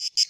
you